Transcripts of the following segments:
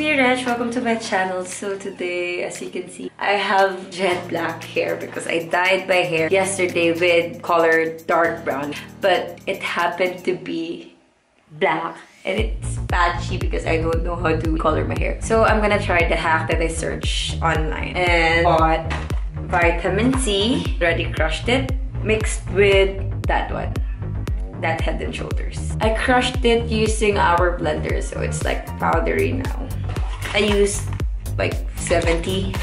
Redge, welcome to my channel. So today, as you can see, I have jet black hair because I dyed my hair yesterday with color dark brown. But it happened to be black and it's patchy because I don't know how to color my hair. So I'm gonna try the hack that I searched online and bought vitamin C, already crushed it, mixed with that one that head and shoulders. I crushed it using our blender so it's like powdery now. I used like 70.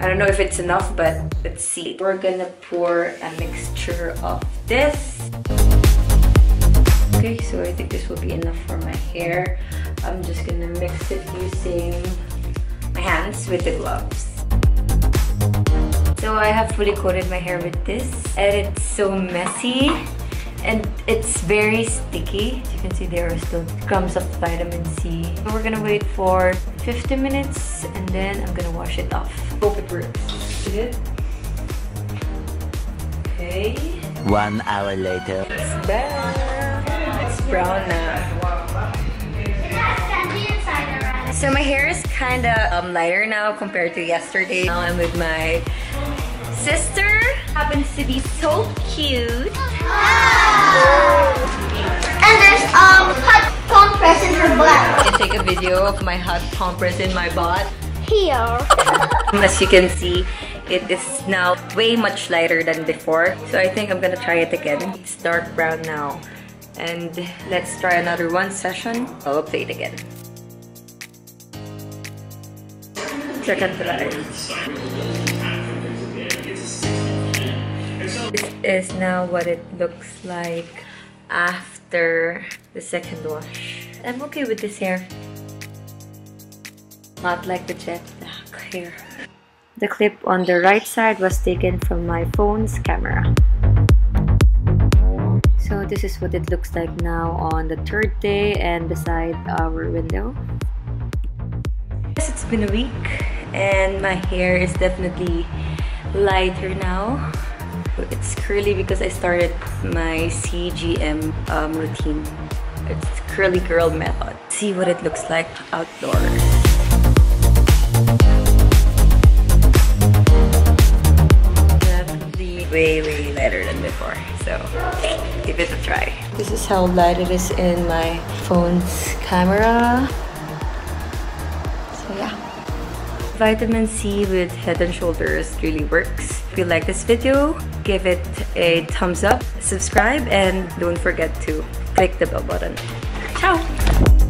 I don't know if it's enough but let's see. We're gonna pour a mixture of this. Okay, so I think this will be enough for my hair. I'm just gonna mix it using my hands with the gloves. So I have fully coated my hair with this and it's so messy and it's very sticky. As you can see there are still crumbs of vitamin C. So we're gonna wait for 50 minutes and then I'm gonna wash it off. Hope it works. See it? Okay. One hour later. It's back. It's brown now. So my hair is kind of um, lighter now compared to yesterday. Now I'm with my sister. Happens to be so cute. And there's um hot compress in her butt. I take a video of my hot compress in my butt. Here. As you can see, it is now way much lighter than before. So I think I'm gonna try it again. It's dark brown now. And let's try another one session. I'll play it again. Second try. This is now what it looks like after the second wash. I'm okay with this hair. Not like the jet black hair. The clip on the right side was taken from my phone's camera. So this is what it looks like now on the third day and beside our window. Yes, it's been a week and my hair is definitely lighter now. It's curly because I started my CGM um, routine. It's curly girl method. See what it looks like outdoors. Way, way lighter than before. So give it a try. This is how light it is in my phone's camera. Vitamin C with Head and Shoulders really works. If you like this video, give it a thumbs up, subscribe, and don't forget to click the bell button. Ciao!